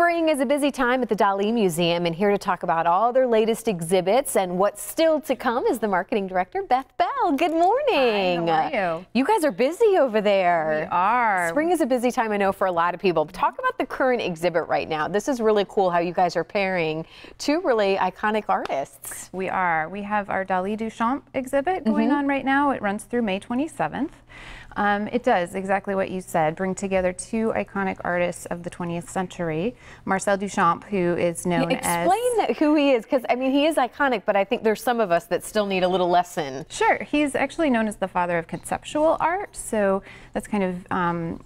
Spring is a busy time at the Dali Museum, and here to talk about all their latest exhibits and what's still to come is the marketing director, Beth Bell. Good morning. Hi, how are you? You guys are busy over there. We are. Spring is a busy time, I know, for a lot of people. Talk about the current exhibit right now. This is really cool how you guys are pairing two really iconic artists. We are. We have our Dali Duchamp exhibit going Mm-hmm. on right now. It runs through May 27th. Um, it does exactly what you said, bring together two iconic artists of the 20th century. Marcel Duchamp, who is known as... Explain that, who he is, because I mean, he is iconic, but I think there's some of us that still need a little lesson. Sure. He's actually known as the father of conceptual art. So that's kind of um,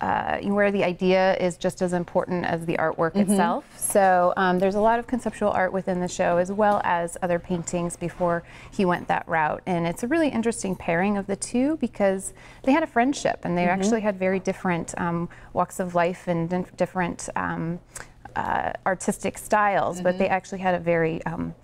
uh, where the idea is just as important as the artwork Mm-hmm. itself. So um, there's a lot of conceptual art within the show, as well as other paintings before he went that route. And it's a really interesting pairing of the two because they had a friendship and they Mm-hmm. actually had very different um, walks of life and dif- different. Um, uh, artistic styles, but Mm-hmm. they actually had a very, um,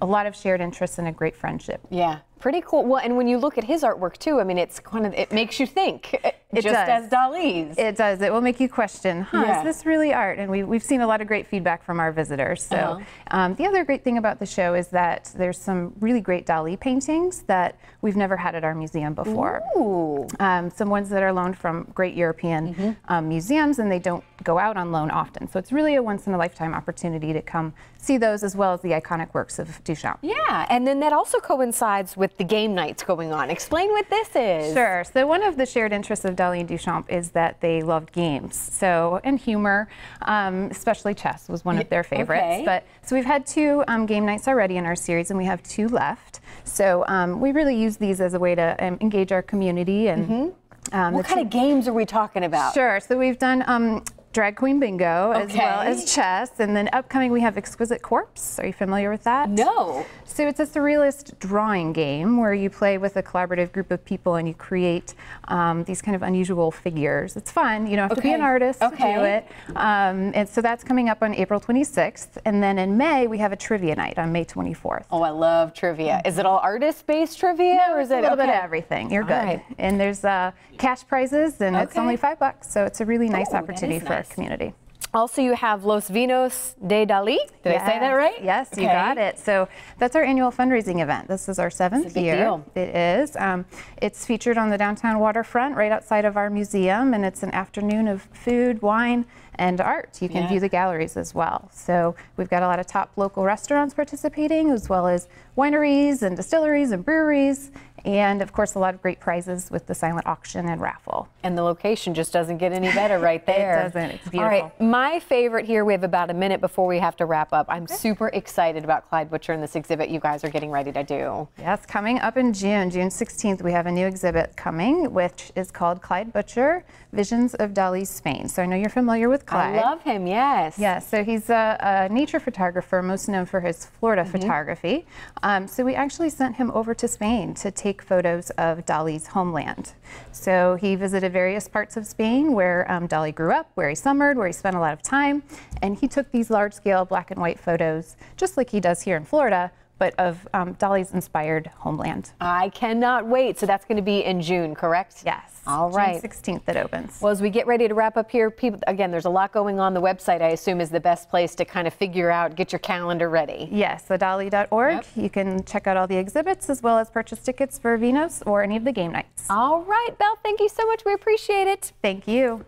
a lot of shared interests and a great friendship. Yeah, pretty cool. Well, and when you look at his artwork too, I mean, it's kind of it makes you think, eh, It just does. as Dali's. It does. It will make you question, huh, Yeah. is this really art? And we, we've seen a lot of great feedback from our visitors. So Uh-huh. um, the other great thing about the show is that there's some really great Dali paintings that we've never had at our museum before. Ooh. Um, some ones that are loaned from great European Mm-hmm. um, museums and they don't go out on loan often. So it's really a once in a lifetime opportunity to come see those as well as the iconic works of Duchamp. Yeah, and then that also coincides with the game nights going on. Explain what this is. Sure. So one of the shared interests of Dali and Duchamp is that they loved games. So and humor, um, especially chess was one of their favorites. okay. But so we've had two um, game nights already in our series, and we have two left. So um, we really use these as a way to um, engage our community and. Um, Mm-hmm. What kind of games are we talking about? Sure. So we've done um, drag queen bingo as well as chess, and then upcoming we have exquisite corpse. Are you familiar with that? No. So it's a surrealist drawing game where you play with a collaborative group of people and you create um, these kind of unusual figures. It's fun. You don't have to be an Okay. artist to do Okay. it. Um, and so that's coming up on April 26th. And then in May we have a trivia night on May 24th. Oh, I love trivia. Is it all artist-based trivia, or is it a little bit of everything. You're good. right. And there's uh, cash prizes, and it's only five bucks. So it's a really nice Oh, opportunity for nice. Community. Also, you have Los Vinos de Dali. Did I say that right? Yes, you got it. So that's our annual fundraising event. This is our seventh year. deal. It is. Um, it's featured on the downtown waterfront right outside of our museum, and it's an afternoon of food, wine, and art. You can Yeah. view the galleries as well. So we've got a lot of top local restaurants participating, as well as wineries and distilleries and breweries, and of course a lot of great prizes with the silent auction and raffle. And the location just doesn't get any better right there. It doesn't. It's beautiful. All right, my favorite here, we have about a minute before we have to wrap up. I'm super excited about Clyde Butcher and this exhibit you guys are getting ready to do. Yes, coming up in June, June 16th, we have a new exhibit coming, which is called Clyde Butcher Visions of Dali's Spain. So I know you're familiar with Clyde. I love him, yes. Yes, so he's a, a nature photographer, most known for his Florida photography. Um, so we actually sent him over to Spain to take photos of Dali's homeland. So he visited various parts of Spain where um, Dali grew up, where he summered, where he spent a lot of time, and he took these large-scale black and white photos, just like he does here in Florida, but of um, Dali's inspired homeland. I cannot wait. So that's going to be in June, correct? Yes. All right. June 16th it opens. Well, as we get ready to wrap up here, people, again, there's a lot going on. The website, I assume, is the best place to kind of figure out, get your calendar ready. Yes, the Dali.org. Yep. You can check out all the exhibits as well as purchase tickets for Vinos or any of the game nights. All right, Belle, thank you so much. We appreciate it. Thank you.